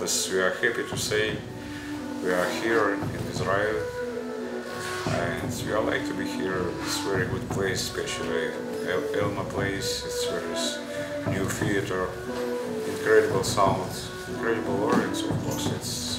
this, we are happy to say we are here in Israel and we are like to be here. It's a very good place, especially El- Elma place. It's very new theater, incredible sound, incredible audience. Of course, it's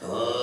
Oh.